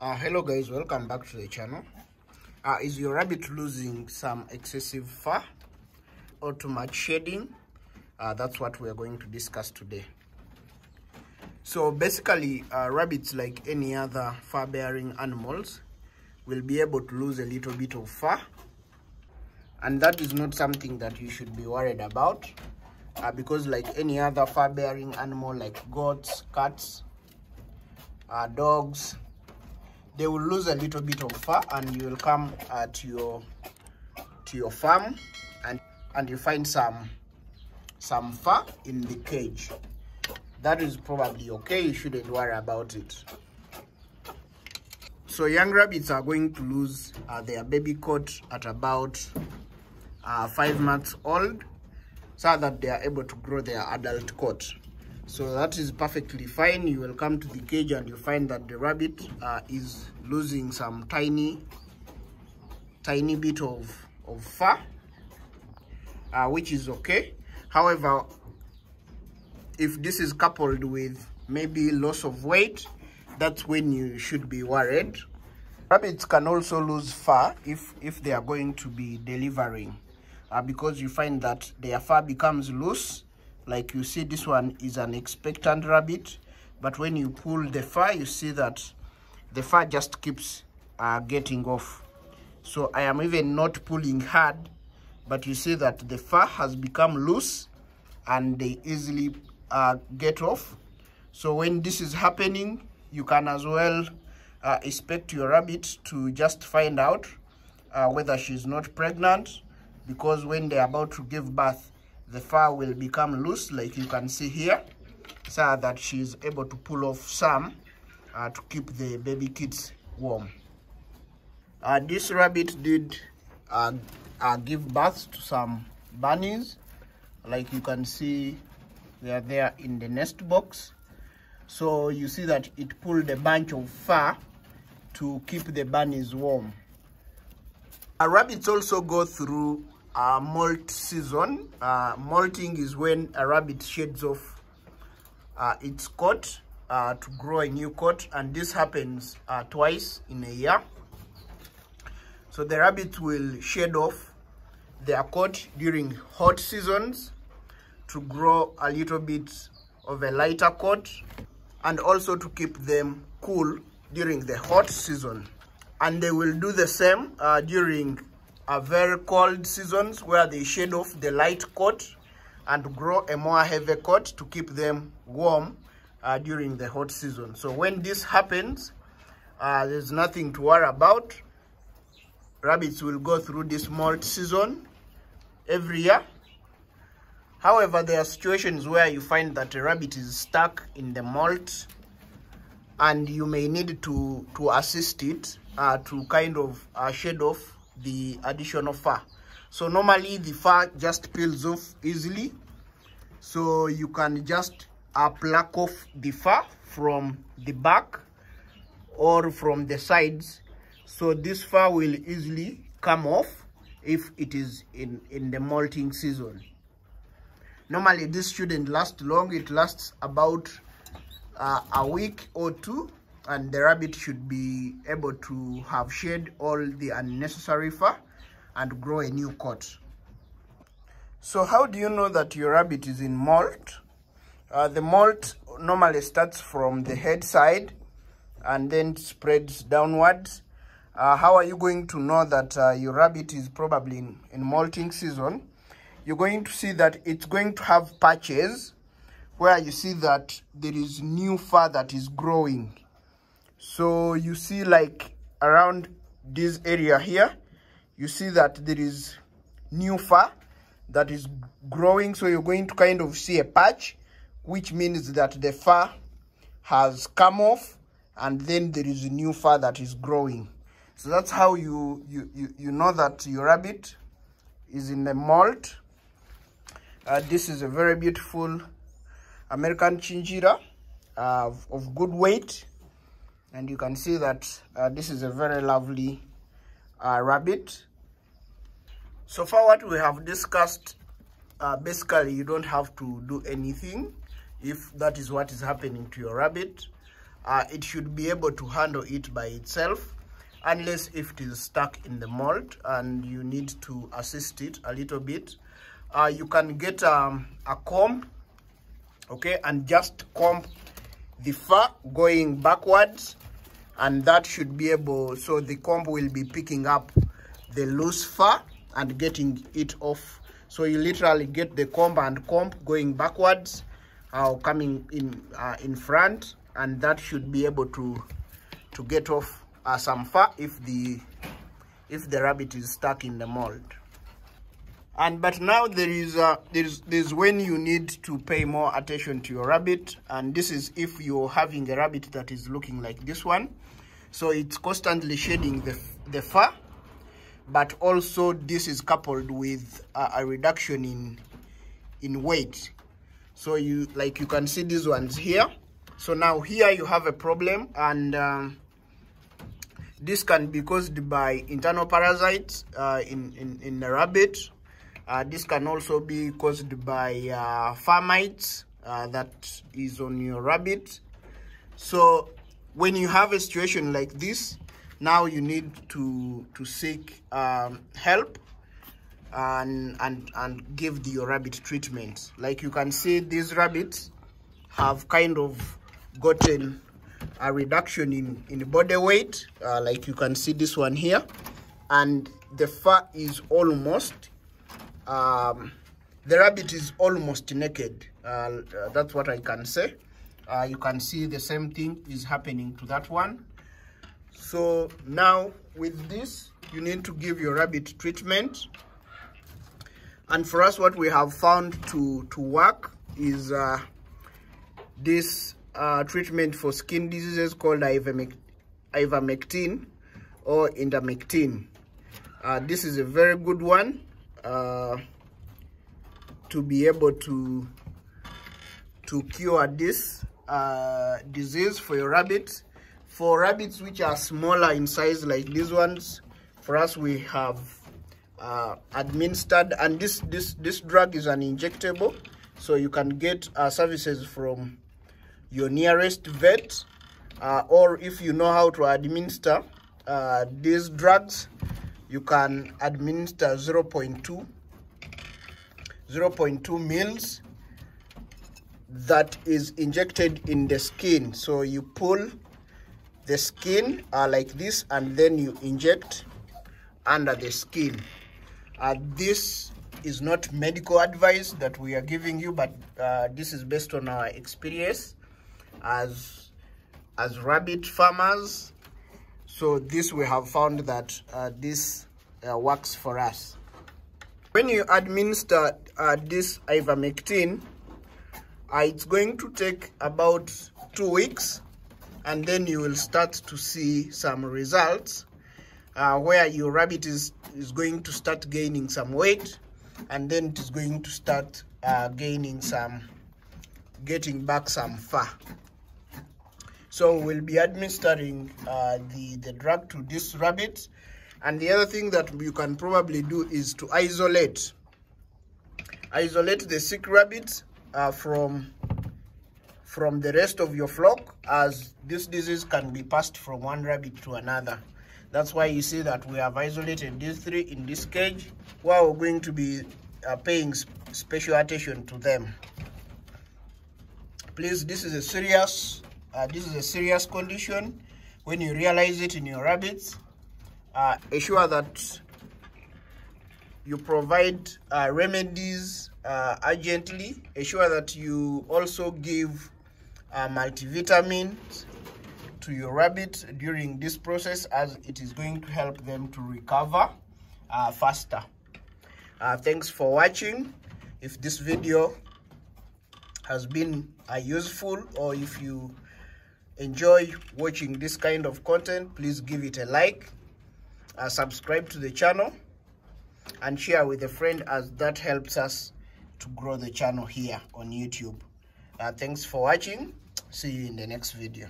Uh, hello guys, welcome back to the channel. Uh, is your rabbit losing some excessive fur or too much shedding? Uh, that's what we're going to discuss today. So basically, uh, rabbits like any other fur-bearing animals will be able to lose a little bit of fur and that is not something that you should be worried about uh, because like any other fur-bearing animal like goats, cats, uh, dogs, they will lose a little bit of fur and you will come to your to your farm and and you find some some fur in the cage. That is probably okay you shouldn't worry about it. So young rabbits are going to lose uh, their baby coat at about uh, five months old so that they are able to grow their adult coat so that is perfectly fine. You will come to the cage and you find that the rabbit uh, is losing some tiny tiny bit of of fur uh, which is okay. However if this is coupled with maybe loss of weight that's when you should be worried. Rabbits can also lose fur if if they are going to be delivering uh, because you find that their fur becomes loose like you see this one is an expectant rabbit but when you pull the fur you see that the fur just keeps uh, getting off. So i am even not pulling hard but you see that the fur has become loose and they easily uh, get off. So when this is happening you can as well uh, expect your rabbit to just find out uh, whether she's not pregnant because when they're about to give birth the fur will become loose like you can see here so that she's able to pull off some uh, to keep the baby kids warm. Uh, this rabbit did uh, uh, give birth to some bunnies. Like you can see they are there in the nest box. So you see that it pulled a bunch of fur to keep the bunnies warm. Uh, rabbits also go through uh, molt season. Uh, molting is when a rabbit sheds off uh, its coat uh, to grow a new coat and this happens uh, twice in a year. So the rabbits will shed off their coat during hot seasons to grow a little bit of a lighter coat and also to keep them cool during the hot season. And they will do the same uh, during a very cold seasons where they shed off the light coat and grow a more heavy coat to keep them warm uh, during the hot season. So when this happens, uh, there's nothing to worry about. Rabbits will go through this molt season every year. However, there are situations where you find that a rabbit is stuck in the molt and you may need to, to assist it uh, to kind of uh, shed off the additional fur. So normally the fur just peels off easily. So you can just uh, pluck off the fur from the back or from the sides. So this fur will easily come off if it is in in the molting season. Normally this shouldn't last long. It lasts about uh, a week or two and the rabbit should be able to have shed all the unnecessary fur and grow a new coat. So how do you know that your rabbit is in molt? Uh, the molt normally starts from the head side and then spreads downwards. Uh, how are you going to know that uh, your rabbit is probably in, in molting season? You're going to see that it's going to have patches where you see that there is new fur that is growing so you see like around this area here you see that there is new fur that is growing. So you're going to kind of see a patch which means that the fur has come off and then there is a new fur that is growing. So that's how you you you, you know that your rabbit is in the molt uh, this is a very beautiful american chinchilla uh, of good weight and you can see that uh, this is a very lovely uh, rabbit. So far what we have discussed uh, basically you don't have to do anything if that is what is happening to your rabbit. Uh, it should be able to handle it by itself unless if it is stuck in the molt and you need to assist it a little bit. Uh, you can get um, a comb okay and just comb the fur going backwards and that should be able so the comb will be picking up the loose fur and getting it off. So you literally get the comb and comb going backwards uh, coming in uh, in front and that should be able to to get off uh, some fur if the if the rabbit is stuck in the molt and but now there is uh, there's there's when you need to pay more attention to your rabbit. And this is if you're having a rabbit that is looking like this one. So it's constantly shedding the the fur. But also this is coupled with uh, a reduction in in weight. So you like you can see these ones here. So now here you have a problem. And um, this can be caused by internal parasites uh, in, in in the rabbit uh, this can also be caused by uh, uh, that is on your rabbit. So when you have a situation like this, now you need to to seek um, help and and and give the, your rabbit treatment. Like you can see, these rabbits have kind of gotten a reduction in in body weight. Uh, like you can see this one here, and the fur is almost um, the rabbit is almost naked. Uh, that's what I can say. Uh, you can see the same thing is happening to that one. So now with this, you need to give your rabbit treatment. And for us, what we have found to, to work is uh, this uh, treatment for skin diseases called ivermectin or indamectin. Uh, this is a very good one uh, to be able to to cure this uh, disease for your rabbits. For rabbits which are smaller in size like these ones, for us we have uh, administered, and this this this drug is an injectable, so you can get uh, services from your nearest vet, uh, or if you know how to administer these drugs, you can administer 0 0.2 0 0.2 mils that is injected in the skin. So you pull the skin uh, like this and then you inject under the skin. Uh, this is not medical advice that we are giving you but uh, this is based on our experience as as rabbit farmers so this we have found that uh, this uh, works for us. When you administer uh, this ivermectin uh, it's going to take about two weeks and then you will start to see some results uh, where your rabbit is is going to start gaining some weight and then it is going to start uh, gaining some getting back some fur so we'll be administering uh, the, the drug to this rabbit. And the other thing that you can probably do is to isolate. Isolate the sick rabbits uh, from, from the rest of your flock as this disease can be passed from one rabbit to another. That's why you see that we have isolated these three in this cage where we're going to be uh, paying special attention to them. Please, this is a serious uh, this is a serious condition. When you realize it in your rabbits uh, ensure that you provide uh, remedies uh, urgently. Ensure that you also give uh, multivitamins to your rabbit during this process as it is going to help them to recover uh, faster. Thanks for watching. If this video has been useful or if you enjoy watching this kind of content please give it a like uh, subscribe to the channel and share with a friend as that helps us to grow the channel here on youtube. Uh, thanks for watching. See you in the next video